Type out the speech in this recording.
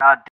not